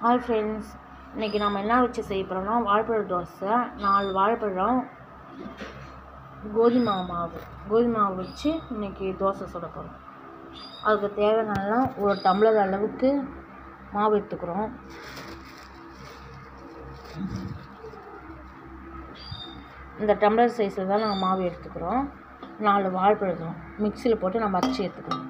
Hi friends இன்றைக்கி நம்ம என்ன வச்சு செய்ய போகிறோம்னா வாழைப்பழ தோசை. நாலு வாழைப்பழம் கோதுமை மாவு. கோதுமை மாவு வச்சு இன்றைக்கி தோசை சுட போகிறோம் அதுக்கு தேவையானலாம் ஒரு டம்ளர் அளவுக்கு மாவு எடுத்துக்கிறோம். இந்த டம்ளர் சைஸில் தான் நாங்கள் மாவு எடுத்துக்கிறோம். நாலு வாழைப்பழம் மிக்சியில் போட்டு நம்ம அரைச்சி எடுத்துக்கிறோம்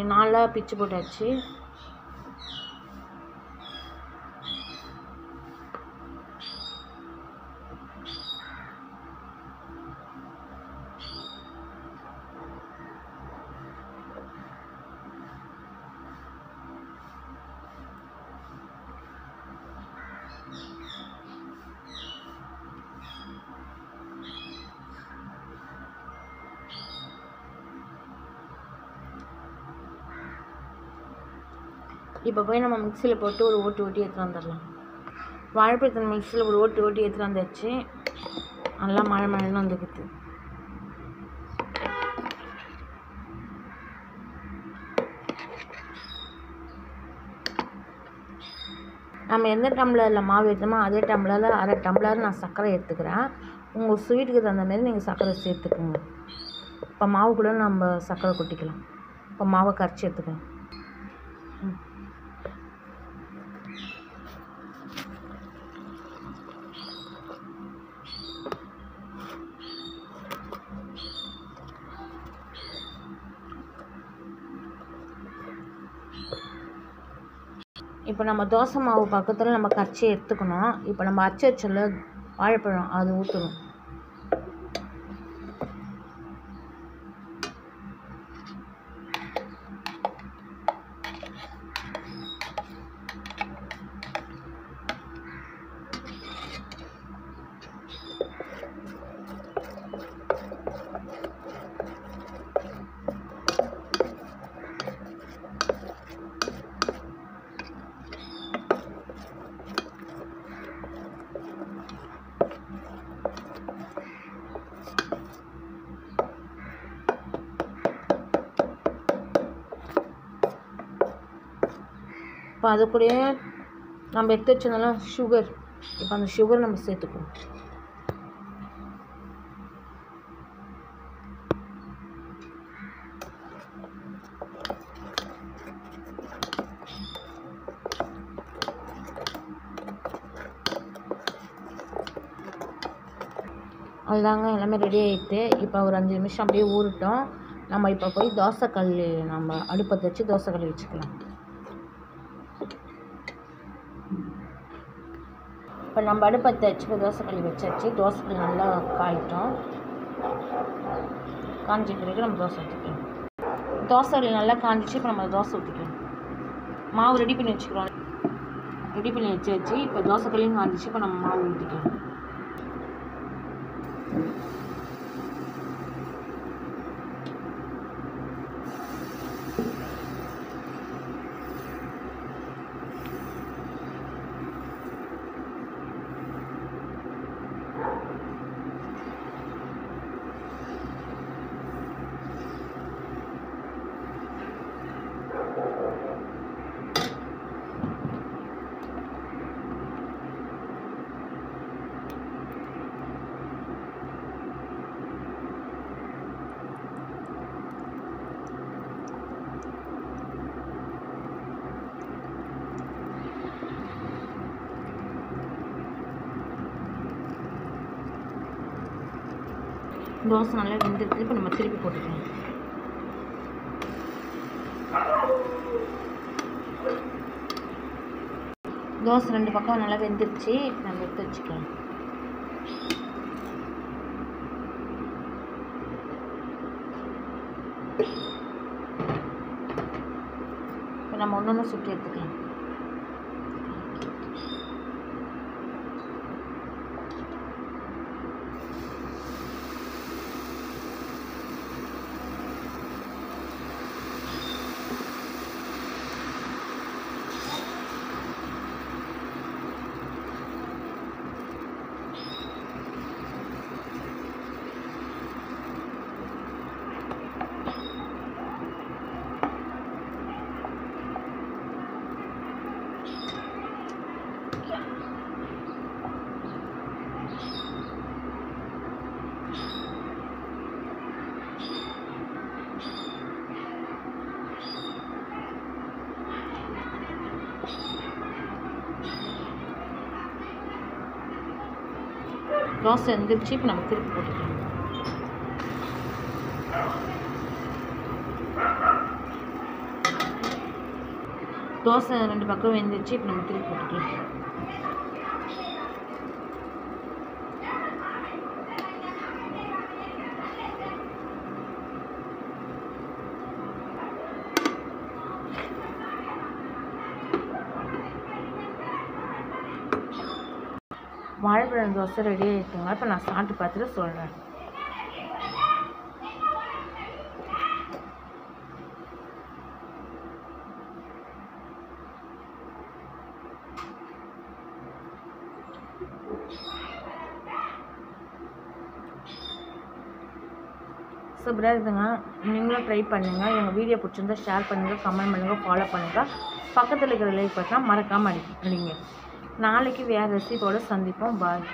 நாலாக பிச்சு போட்டாச்சு. இப்போ போய் நம்ம மிக்சியில் போட்டு ஒரு ஓட்டு ஓட்டி எடுத்துகிட்டு வந்துடலாம். வாழைப்பழத்தை மிக்சியில் ஒரு ஓட்டு ஓட்டி எடுத்துகிட்டு வந்தாச்சு. நல்லா மழை மழைன்னு வந்துக்குது. நம்ம எந்த டம்ளரில் மாவு எடுத்தோமோ அதே டம்ளரில் அரை டம்ளர் நான் சர்க்கரை எடுத்துக்கிறேன். உங்கள் ஸ்வீட்டுக்கு தகுந்த மாரி நீங்கள் சர்க்கரை சேர்த்துக்குங்க. இப்போ மாவு கூட நம்ம சர்க்கரை கொட்டிக்கலாம். இப்போ மாவை கரைச்சி எடுத்துக்கலாம். இப்போ நம்ம தோசை மாவு பக்கத்தில் நம்ம கரைச்சி எடுத்துக்கணும். இப்போ நம்ம அச்சு வச்சல வாழைப்பழம் அது ஊற்றணும் இப்போ அது கூடயே நம்ம எடுத்து வச்சதெல்லாம் சுகர் இப்போ அந்த சுகர் நம்ம சேர்த்துக்குவோம். அதுதாங்க எல்லாமே ரெடி ஆகிட்டு இப்போ ஒரு அஞ்சு நிமிஷம் அப்படியே ஊறட்டும். நம்ம இப்போ போய் தோசைக்கல் நம்ம அடுப்பத்தை வச்சு தோசைக்கல் வச்சுக்கலாம். இப்போ நம்ம அடுப்பை வச்சு இப்போ வச்சாச்சு. தோசைக்கல் நல்லா காயிட்டோம். காஞ்ச பிறகு நம்ம தோசை ஊற்றிக்கணும் தோசைக்கல் நல்லா காஞ்சிச்சு இப்போ நம்ம தோசை ஊற்றிக்கலாம் மாவு ரெடி பண்ணி வச்சுக்கிறோம். ரெடி பண்ணி வச்சாச்சு. இப்போ தோசைக்கல்லையும் காஞ்சிச்சு இப்போ நம்ம மாவு ஊற்றிக்கலாம் தோசை நல்லா வெந்துருக்கு இப்போ நம்ம திருப்பி போட்டுக்கலாம். தோசை ரெண்டு பக்கம் நல்லா வெந்துருச்சு. நம்ம எடுத்து வச்சுக்கலாம். இப்போ நம்ம ஒன்று ஒன்று சுற்றி எடுத்துக்கலாம். க்ளாஸ் எந்திரிச்சு இப்போ நம்ம திருப்பி போட்டுக்கலாம். தோசை ரெண்டு பக்கம் வெந்துருச்சு இப்போ நம்ம திருப்பி போட்டுக்கலாம். வாழைப்பழம் தோசை ரெடி ஆகிடுச்சுங்க இப்போ நான் சாப்பிட்டு பார்த்துட்டு சொல்கிறேன் சூப்பராக இருக்குதுங்க. நீங்களும் ட்ரை பண்ணுங்கள் எங்கள் வீடியோ பிடிச்சிருந்தா ஷேர் பண்ணுங்கள் கமெண்ட் பண்ணுங்கள் ஃபாலோ பண்ணுங்கள் பக்கத்தில் இருக்கிற லைக் பட்டனா மறக்காமல் அடி அடிங்க. நாளைக்கு வேறு ரெசிபியோடு சந்திப்போம். பாய்